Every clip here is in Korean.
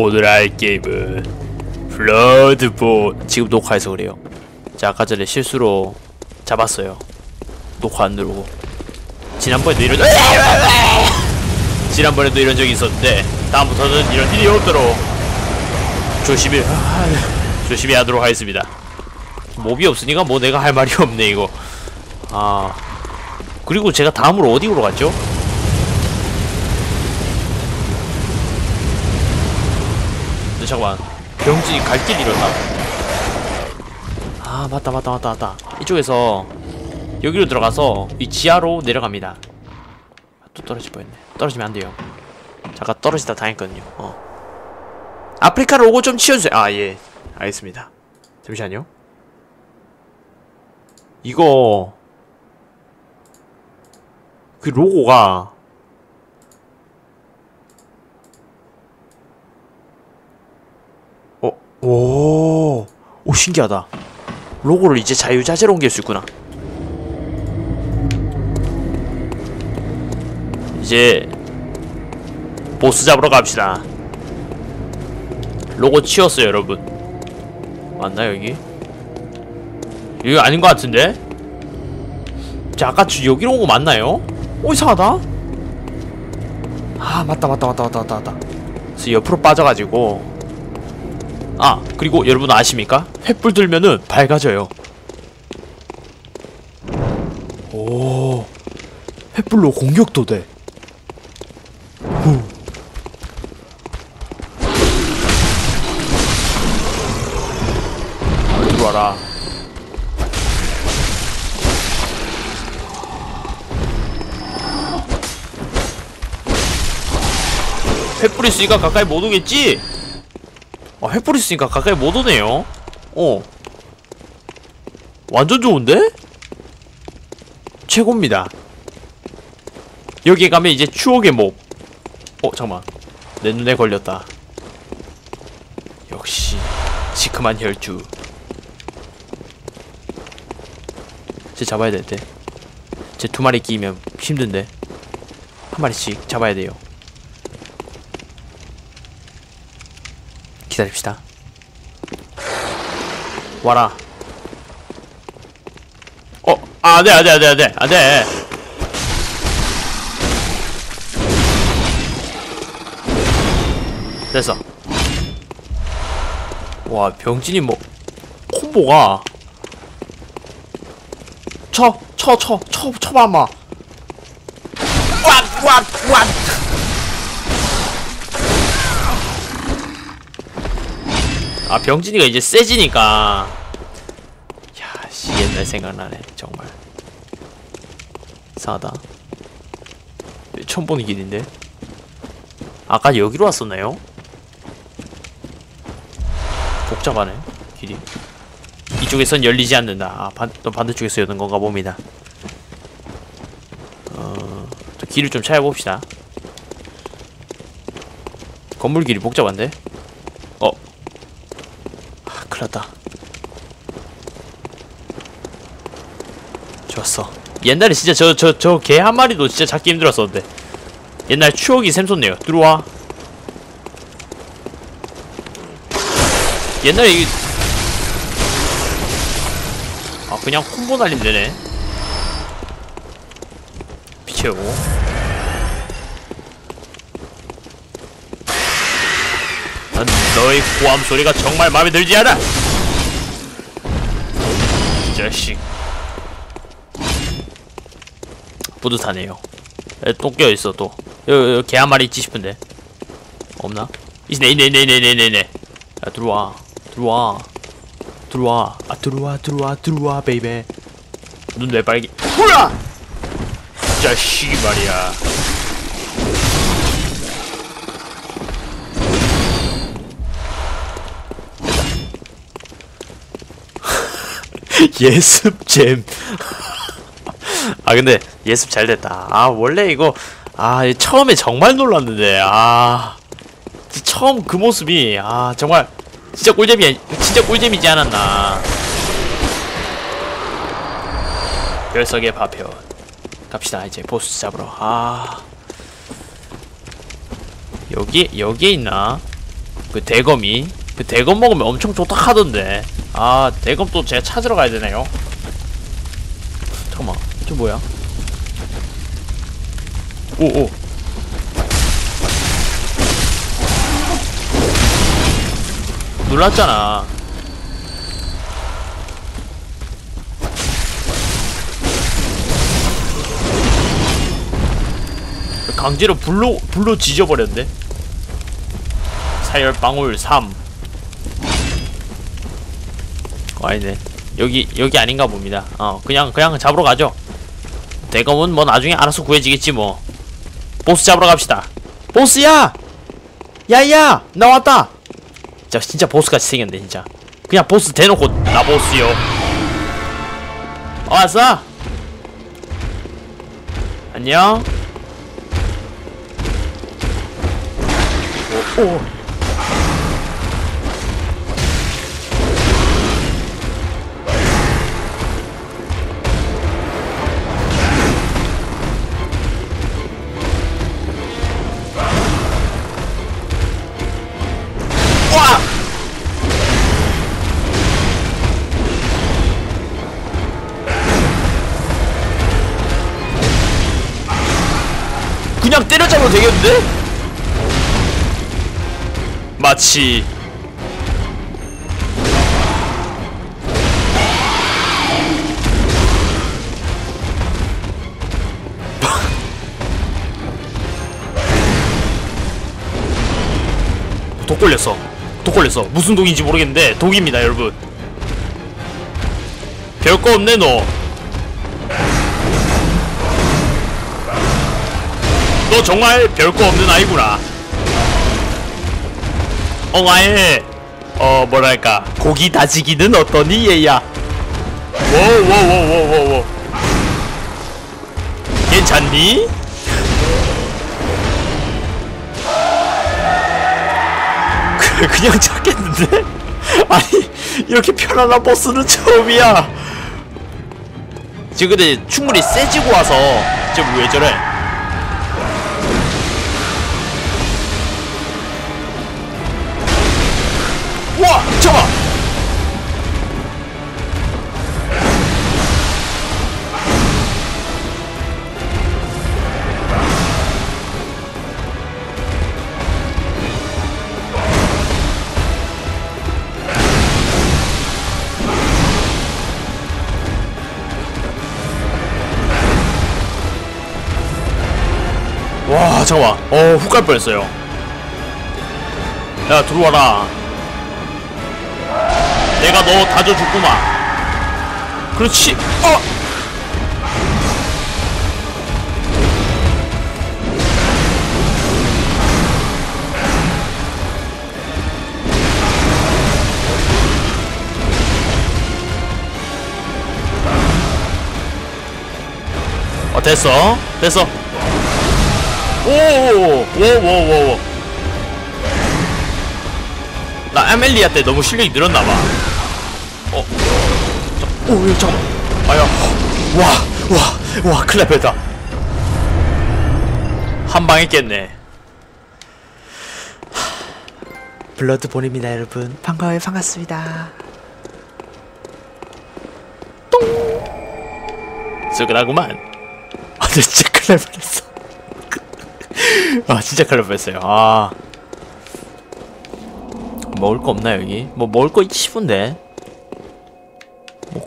오늘 할 게임은 블러드본 지금 녹화해서 그래요. 자 아까 전에 실수로 잡았어요. 녹화 안 누르고. 지난번에도 이런 지난번에도 이런 적이 있었는데 다음부터는 이런 일이 없도록 조심히 조심히 하도록 하겠습니다. 몹이 없으니까 뭐 내가 할 말이 없네 이거. 아 그리고 제가 다음으로 어디로 갔죠? 근데 잠깐만. 병진이 갈길 잃었나? 아 맞다 맞다 맞다 맞다. 이쪽에서 여기로 들어가서 이 지하로 내려갑니다. 또 떨어질 뻔했네. 떨어지면 안 돼요. 잠깐 떨어지다 당했거든요. 어. 아프리카 로고 좀 치워주세요. 아 예. 알겠습니다. 잠시만요. 이거 그 로고가 오, 오 신기하다. 로고를 이제 자유자재로 옮길 수 있구나. 이제 보스 잡으러 갑시다. 로고 치웠어요, 여러분. 맞나 여기? 여기 아닌 것 같은데? 자, 아까 저 여기로 온 거 맞나요? 오 이상하다. 아 맞다 맞다 맞다 맞다 맞다 맞다. 그래서 옆으로 빠져가지고 아 그리고 여러분 아십니까? 횃불 들면은 밝아져요. 오 횃불로 공격도 돼. 후. 아, 들어와라. 횃불 있으니까 가까이 못 오겠지? 아, 횃불 있으니까 가까이 못 오네요. 어. 완전 좋은데? 최고입니다. 여기에 가면 이제 추억의 몹. 어, 잠깐만. 내 눈에 걸렸다. 역시, 시큼한 혈주. 쟤 잡아야 될 때. 쟤 두 마리 끼면 힘든데. 한 마리씩 잡아야 돼요. 기다립시다. 와라. 어, 아, 안 돼, 안 돼, 안 돼, 안 돼, 안 돼. 됐어. 와, 병진이 뭐, 콤보가. 쳐, 쳐, 쳐, 쳐, 쳐봐, 마. 왓, 왓, 왓. 아 병진이가 이제 세지니까. 야씨 옛날 생각나네 정말. 이상하다 처음 보는 길인데? 아까 여기로 왔었나요? 복잡하네 길이. 이쪽에선 열리지 않는다. 아 반, 또 반대쪽에서 여는 건가 봅니다. 어... 또 길을 좀 찾아봅시다. 건물 길이 복잡한데? 어 큰일났다. 좋았어. 옛날에 진짜 저 저 저 개 한 마리도 진짜 잡기 힘들었었는데. 옛날 추억이 샘솟네요. 들어와. 옛날에 이... 아 그냥 콤보 날리면 되네. 피채우고 난 너의 고함 소리가 정말 마음에 들지 않아. 이 자식. 뿌듯하네요. 에, 또껴 있어 또. 여기 개 한 마리 있지 싶은데. 없나? 있네 있네 있네 있네 있네 있네. 야 들어와 들어와 들어와 아 들어와 들어와 들어와 baby. 눈 왜 빨개? 뭐야? 자식이 말이야. 예습잼. 아 근데 예습 잘 됐다. 아 원래 이거 아 처음에 정말 놀랐는데 아. 처음 그 모습이 아 정말 진짜 꿀잼이 진짜 꿀잼이지 않았나. 별석의 파편 갑시다 이제 보스 잡으러. 아. 여기 여기에 있나? 그 대검이 그 대검 먹으면 엄청 좋다 하던데. 아 대검 또 제가 찾으러 가야 되네요. 잠깐만 저 뭐야? 오오. 놀랐잖아. 강제로 불로 불로 지져버렸네. 사열 방울 3 어, 아니네 여기 여기 아닌가 봅니다. 어 그냥 그냥 잡으러 가죠. 대검은 뭐 나중에 알아서 구해지겠지 뭐. 보스 잡으러 갑시다. 보스야! 야야! 나 왔다! 진짜 진짜 보스같이 생겼네 진짜. 그냥 보스 대놓고 나 보스요. 어, 왔어? 안녕? 오, 오. 그냥 때려잡아도 되겠는데? 마치 독 걸렸어. 독 걸렸어. 무슨 독인지 모르겠는데 독입니다 여러분. 별거 없네 너 너 정말 별거 없는 아이구나. 엉아의 어 뭐랄까. 고기 다지기는 어떠니 얘야? 워워워워워워. 괜찮니? 그- 그냥 찾겠는데? 아니 이렇게 편안한 버스는 처음이야. 지금 근데 충분히 세지고 와서 지금 왜 저래 와 잠깐 와 잠깐만. 어 훅 갈 뻔했어요. 야 들어와라 내가 너 다져줬구만. 그렇지. 어! 어, 됐어. 됐어. 오오오오오오오 나 아멜리아 때 너무 실력이 늘었나봐 어. 자, 오, 야, 잠깐만. 아야. 와, 와, 와, 큰일 날 뻔했다. 한 방에 깼네. 블러드본입니다 여러분 반가워요 반갑습니다 쓰그라구만. 아, 근데 진짜 큰일 날 뻔했어. 아, 진짜 큰일 날 뻔했어요. 아. 먹을 거 없나, 여기? 뭐, 먹을 거 있지 싶은데.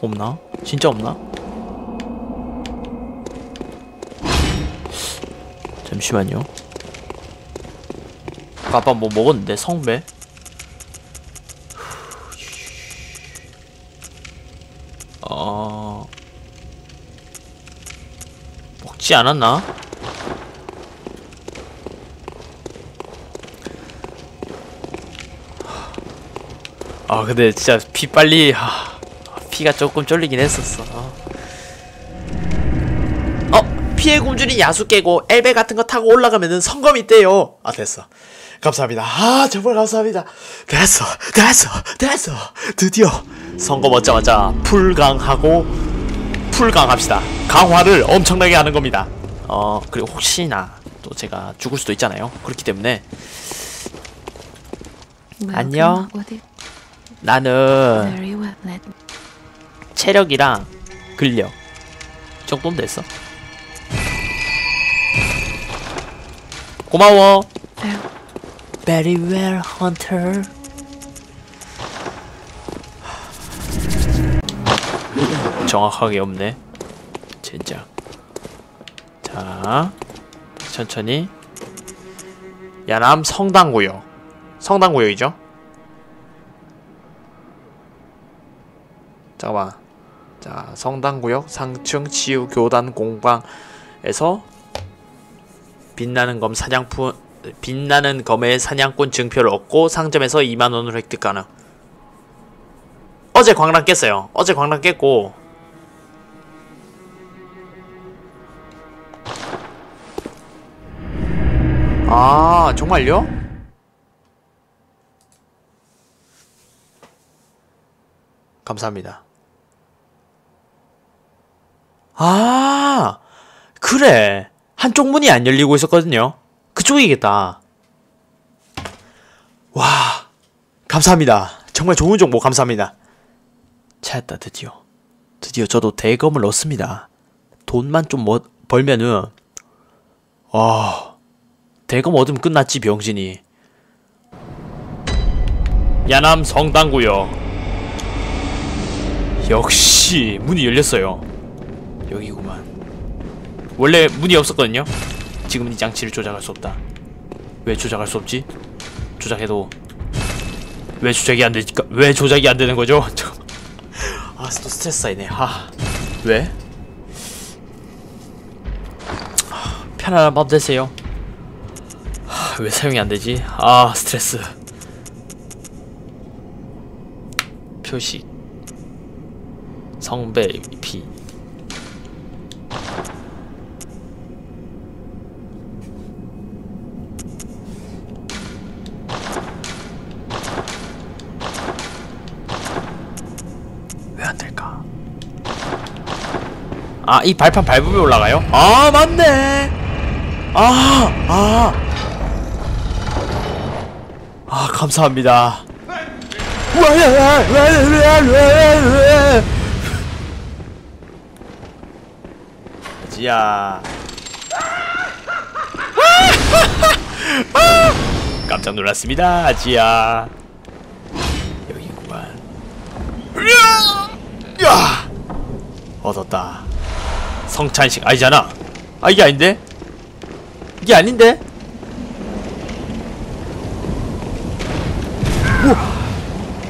거 없나? 진짜 없나? 잠시만요. 아까 뭐 먹었는데, 성배? 어... 먹지 않았나? 아 근데 진짜 피 빨리 하, 피가 조금 쫄리긴 했었어. 어? 피해 굶주린 야수 깨고 엘베 같은 거 타고 올라가면은 성검 있대요. 아 됐어. 감사합니다. 아 정말 감사합니다. 됐어 됐어 됐어. 드디어 성검 얻자마자 풀강하고 풀강합시다. 강화를 엄청나게 하는 겁니다. 어 그리고 혹시나 또 제가 죽을 수도 있잖아요. 그렇기 때문에. 안녕. 나는 체력이랑 근력 이 정도면 됐어. 고마워. very Very well, Hunter. 정확하게 없네. 진짜. 자 천천히. 야남 성당구역. 성당구역이죠 잠깐만 자 성당구역 상층 치유 교단 공방에서 빛나는 검 사냥품 빛나는 검의 사냥꾼 증표를 얻고 상점에서 2만원을 획득 가능 어제 광란 깼어요 어제 광란 깼고 아 정말요? 감사합니다. 아 그래 한쪽 문이 안 열리고 있었거든요. 그쪽이겠다. 와 감사합니다. 정말 좋은 정보 감사합니다. 찾았다 드디어 드디어 저도 대검을 얻습니다. 돈만 좀 뭐, 벌면은 아 대검 얻으면 끝났지 병신이 야남 성당구역 역시 문이 열렸어요 여기구만 원래 문이 없었거든요 지금은 이 장치를 조작할 수 없다 왜 조작할 수 없지? 조작해도 왜 조작이 안 되니까 왜 조작이 안 되는 거죠? 아, 또 스트레스 쌓이네. 하. 왜? 하, 편안한 밤 되세요. 하, 왜 사용이 안 되지? 아, 스트레스. 표식. 성배 피. 왜 안 될까? 아, 이 발판 밟으면 올라가요? 아, 맞네. 아, 아. 아, 감사합니다. 지야. 깜짝 놀랐습니다, 아지야. 여기구만. 야! 얻었다. 성찬식 아니잖아. 아 이게 아닌데? 이게 아닌데? 오!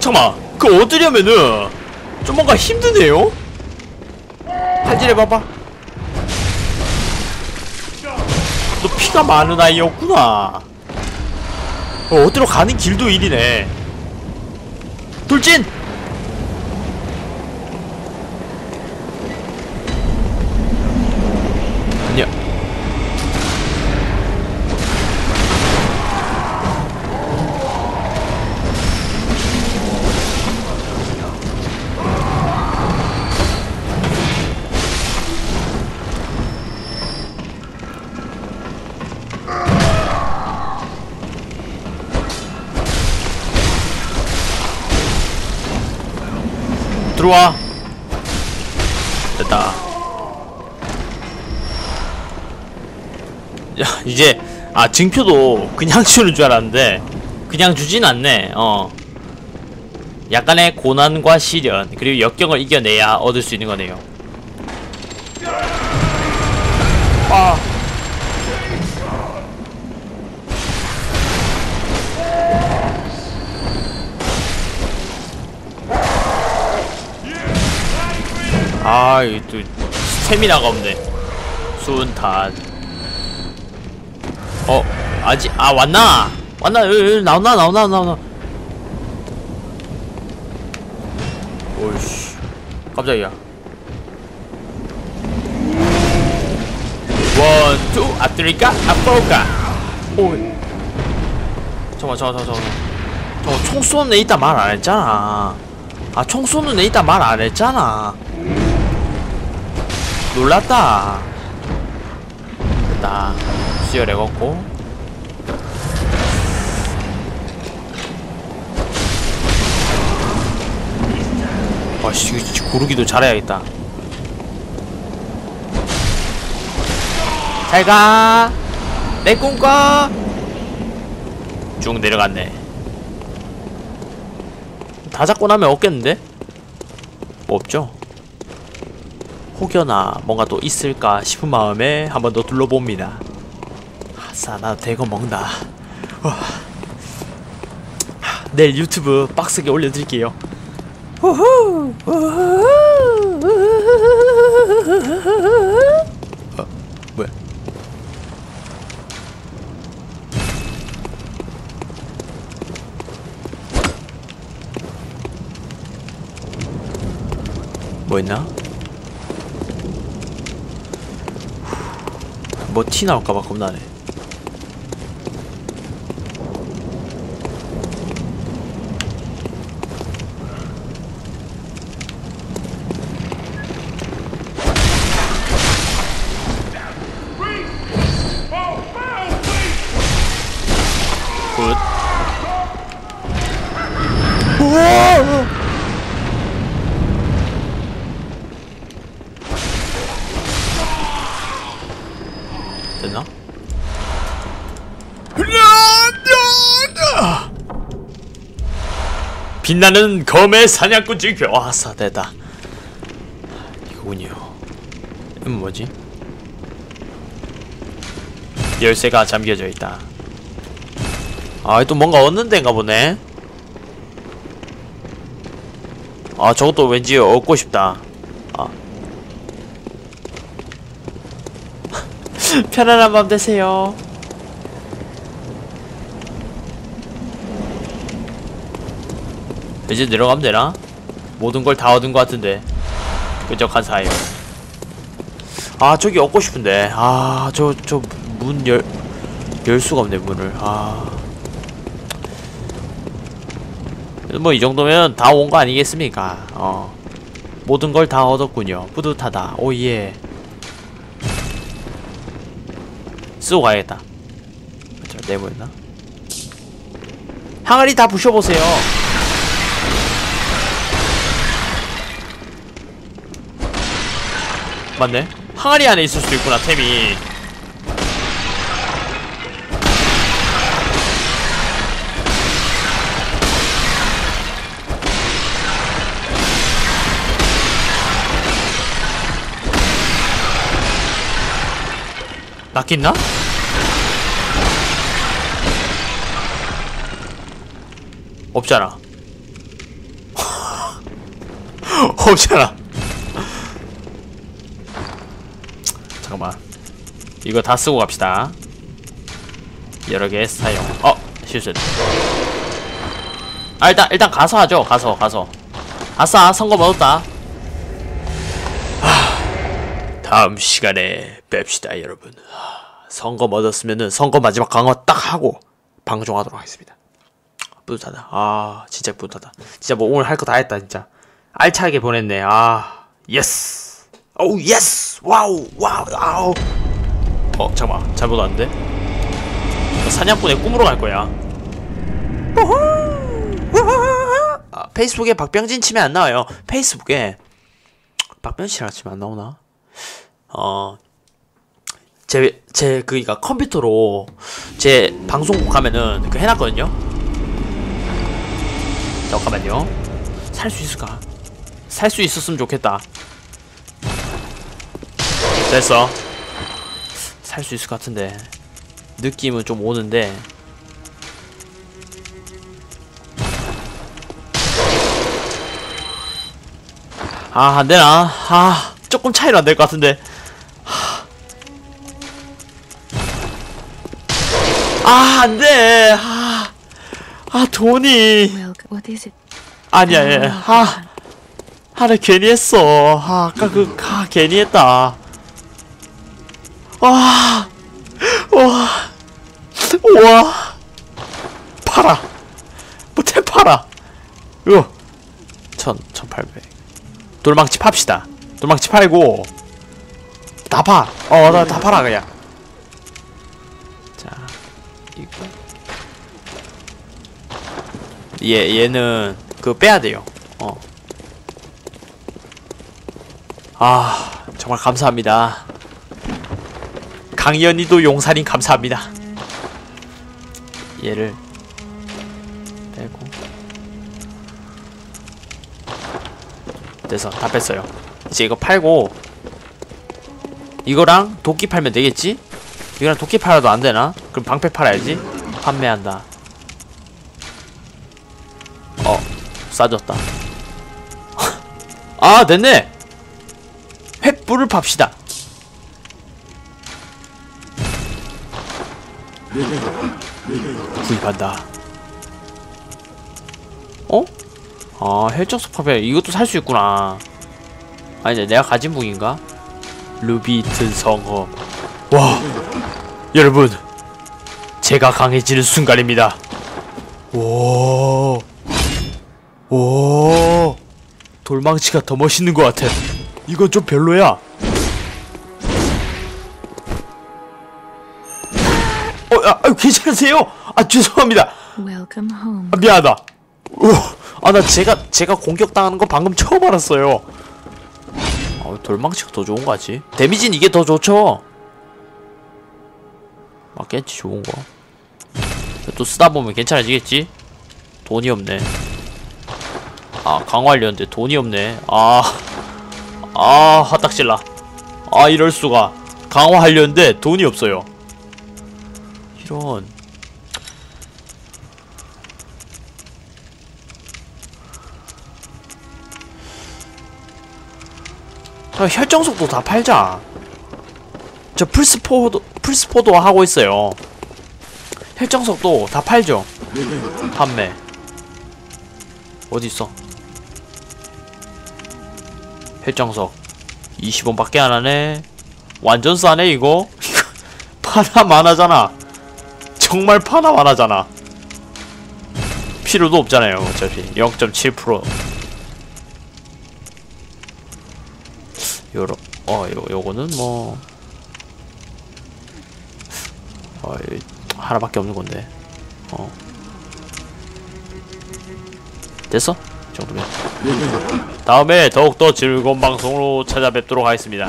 잠깐만. 그거 얻으려면은 좀 뭔가 힘드네요? 탈진해봐봐. 너 피가 많은 아이였구나. 어, 어디로 가는 길도 일이네. 돌진! 들어와. 됐다. 야 이제 아 증표도 그냥 주는 줄 알았는데 그냥 주진 않네 어 약간의 고난과 시련 그리고 역경을 이겨내야 얻을 수 있는 거네요 아, 이또 스태미나가 없네. 순탄. 어 아직 아 왔나? 왔나? 여기, 여기 나오나? 나오나? 나오나? 오이씨. 깜짝이야. 원 투 아뜨리까? 아포가 오 잠깐만 잠깐만 잠깐만 잠깐만. 총 쏘는 애 있다 말 안 했잖아. 아 총 쏘는 애 있다 말 안 했잖아 놀랐다. 됐다. 수혈해 걷고. 와씨 고르기도 잘해야겠다. 잘가. 내 꿈꿔. 쭉 내려갔네. 다 잡고 나면 없겠는데? 뭐 없죠? 혹여나 뭔가 또 있을까 싶은 마음에 한 번 더 둘러봅니다 아싸 나 대거 먹나 와. 내일 유튜브 빡세게 올려드릴게요 후후. 어, 뭐야? 뭐 있나? 뭐 티 나올까봐 겁나네. 빛나는 검의 사냥꾼 지표. 아싸 됐다. 이거군요. 음 뭐지? 열쇠가 잠겨져 있다. 아 또 뭔가 얻는 데인가 보네. 아 저것도 왠지 얻고 싶다. 아. 편안한 밤 되세요 이제 내려가면 되나? 모든 걸 다 얻은 것 같은데. 끈적한 사이. 아 저기 얻고 싶은데. 아 저 저 문 열 열 수가 없네 문을. 아. 뭐 이 정도면 다 온 거 아니겠습니까? 어. 모든 걸 다 얻었군요. 뿌듯하다. 오예. 쓰고 가야겠다. 자 네모였나? 항아리 다 부셔보세요 맞네. 항아리 안에 있을 수도 있구나 템이. 낚였나? 없잖아. 없잖아 잠깐만. 이거 다 쓰고 갑시다. 여러 개 사용. 어 실수했다. 아 일단 일단 가서 하죠. 가서 가서. 아싸 선거 얻었다. 하, 다음 시간에 뵙시다 여러분. 하, 선거 얻었으면은 선거 마지막 강화 딱 하고 방송하도록 하겠습니다. 뿌듯하다. 아 진짜 뿌듯하다. 진짜 뭐 오늘 할 거 다 했다 진짜. 알차게 보냈네. 아 yes oh yes wow wow 아우 어 잠깐만. 잘못 왔는데? 어, 사냥꾼의 꿈으로 갈 거야. 아, 페이스북에 박병진 치면 안 나와요. 페이스북에. 박병진이라 치면 안 나오나? 어 제, 제, 그니까 컴퓨터로 제 방송국 가면은 그 해놨거든요? 잠깐만요. 살 수 있을까? 살 수 있었으면 좋겠다. 됐어. 살 수 있을 것 같은데. 느낌은 좀 오는데. 아, 안 되나? 아, 조금 차이로 안 될 것 같은데. 아, 안 돼. 아, 아, 돈이. 아니야, 예. 아, 하나 괜히 했어. 아, 아까 그, 아, 괜히 했다. 와, 와, 와, 팔아. 못해 팔아. 이거, 천, 천팔백. 돌망치 팝시다. 돌망치 팔고, 다 파. 어, 나다 팔아, 그냥. 자, 이거. 얘, 얘는, 그거 빼야 돼요. 어. 아 정말 감사합니다 언니도 용사님 감사합니다. 얘를 빼고. 됐어. 다 뺐어요. 이제 이거 팔고 이거랑 도끼 팔면 되겠지? 이거랑 도끼 팔아도 안 되나? 그럼 방패 팔아야지. 판매한다. 어 싸졌다. 아 됐네. 횃불을 팝시다 구입한다 어? 아 혈정석 파괴 이것도 살 수 있구나 아니 내가 가진 무기인가? 루비트 성업 와 여러분 제가 강해지는 순간입니다 오 오, 돌망치가 더 멋있는 것 같아. 이건 좀 별로야. 아, 아, 괜찮으세요? 아, 죄송합니다. 아, 미안하다. 오, 아, 나 제가, 제가 공격당하는 거 방금 처음 알았어요. 아, 돌망치가 더 좋은 거지? 데미지는 이게 더 좋죠? 맞겠지, 좋은 거. 또 쓰다 보면 괜찮아지겠지? 돈이 없네. 아, 강화하려는데 돈이 없네. 아, 아, 화딱질나. 아, 이럴 수가. 강화하려는데 돈이 없어요. 이런. 저 혈정속도 다 팔자. 저 플스포도 플스포도 하고 있어요. 혈정속도 다 팔죠. 판매. 어디 있어? 혈정석 20원밖에 안 하네. 완전 싸네 이거. 파나 많아잖아. 정말 파나 많아잖아. 필요도 없잖아요. 어차피 0.7% 요러 어 요, 요거는 뭐 어, 이- 하나밖에 없는 건데 어 됐어? 이 정도면 다음에 더욱더 즐거운 방송으로 찾아뵙도록 하겠습니다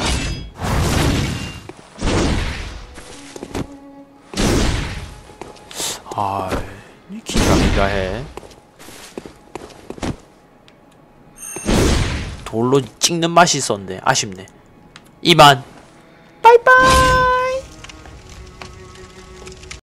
기가미가 해. 돌로 찍는 맛이 있었는데 아쉽네. 이만. 빠이빠이